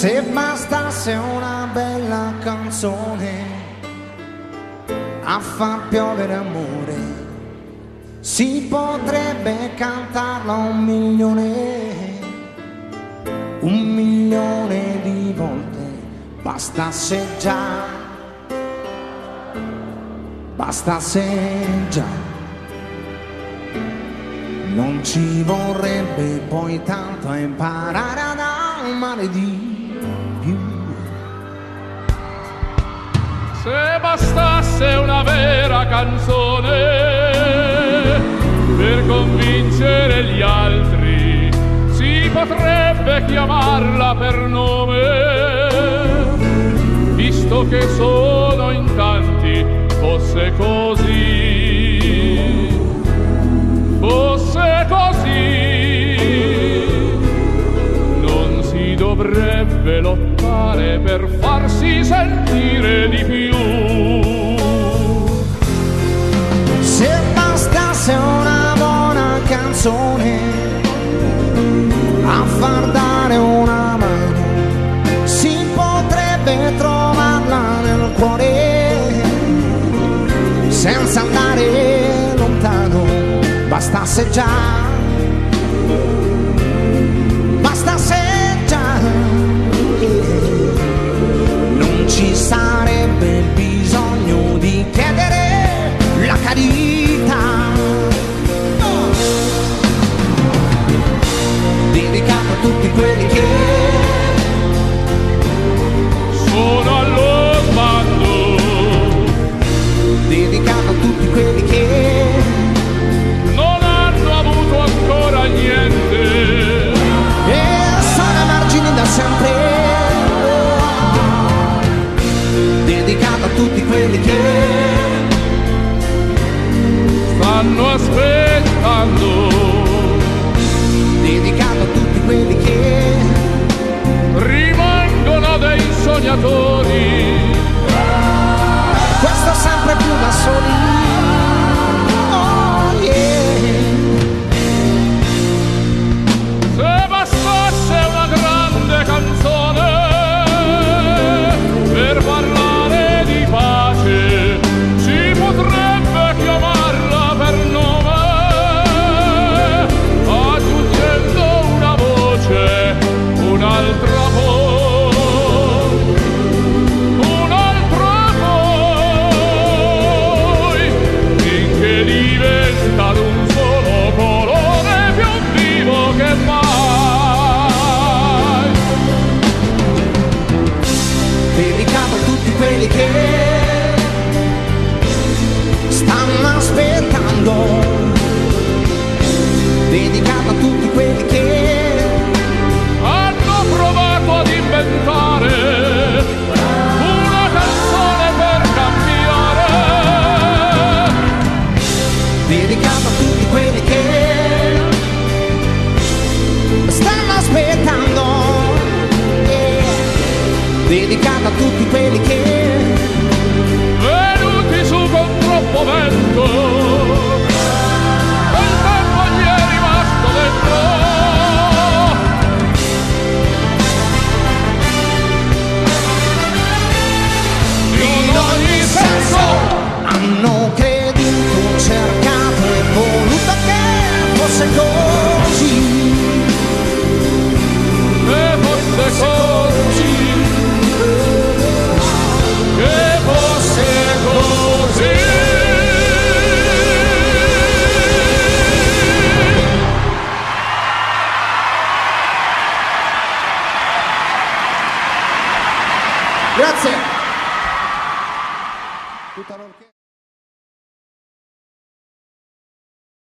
Se bastasse una bella canzone a far piovere amore, si potrebbe cantarla un milione, un milione di volte, bastasse già, bastasse già. Non ci vorrebbe poi tanto imparare ad amare di bastasse una vera canzone per convincere gli altri, si potrebbe chiamarla per nome, visto che sono in tanti, fosse così, fosse così, non si dovrebbe lottare per farsi sentire di più. Cuore senza andare lontano, bastasse già, bastasse già, non ci sarebbe bisogno di chiedere la carità. Dedicato a tutti quelli che aspettando, dedicato a tutti quelli che stanno aspettando, yeah. dedicato a tutti quelli che Grazie.